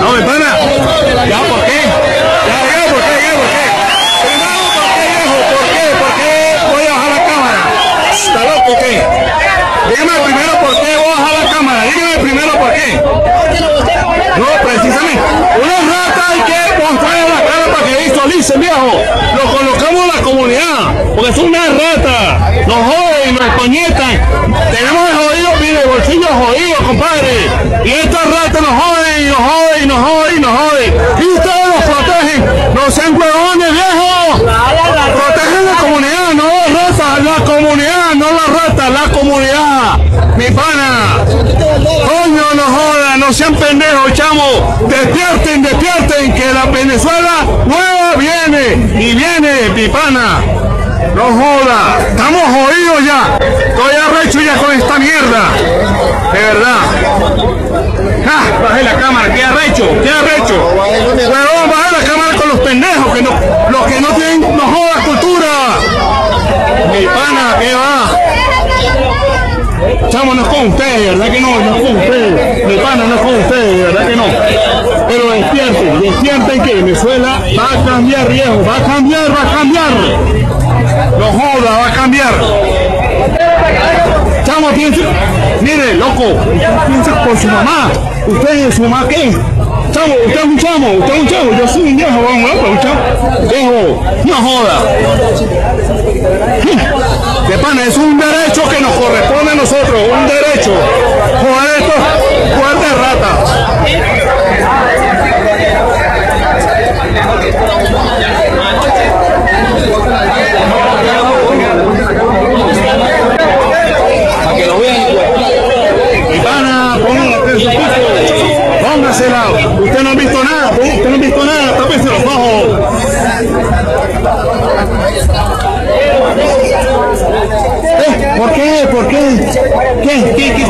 No, mi pana. ¿Ya por qué? Ya, ya, ¿por qué? Ya, ¿por qué? Primero, ¿por qué, viejo? ¿Por qué? ¿Por qué voy a bajar la cámara? ¿Está qué? Dígame primero por qué voy a bajar la cámara. Dígame primero por qué. No, precisamente. Una rata hay que mostrarle la cara para que visualicen, viejo. Lo colocamos en la comunidad. Porque son una rata. Nos joden, nos escoñetan. Compadre. Y estas ratas nos joden, y nos joden, y nos joden, y nos joden. Y ustedes los protegen. No sean huevones, viejo. Protegen la comunidad, no la raza, la comunidad, no la rata, la comunidad. Mi pana. Coño, no jodan, no sean pendejos, chamo. Despierten, despierten, que la Venezuela nueva viene. Y viene, mi pana. No joda, estamos jodidos ya. Estoy arrecho ya esta mierda. De verdad. Ja, bajé la cámara, qué arrecho, qué arrecho. Huevón, bajé la cámara con los pendejos, que no, los que no tienen, no joda cultura. Mi pana, ¿qué va? Chamo, no es con ustedes, ¿verdad que no? No es con ustedes. Mi pana, no es con ustedes, ¿verdad que no? Pero despierten, despierten que Venezuela va a cambiar, viejo, va a cambiar, va a cambiar. Mire, loco, piensa por su mamá. ¿Usted su mamá qué? Chamo, usted es un chamo, usted es un chamo, yo soy un viejo, vamos, loco, un no joda. De pana, es un derecho que nos corresponde a nosotros, un derecho. Joder, estos fuertes ratas. Para que lo vean. Mi pana, póngase su Usted no ha visto nada, usted no ha visto nada, tápese los ojos. ¿Eh? ¿Por qué? ¿Por qué? ¿Qué? ¿Qué? ¿Qué?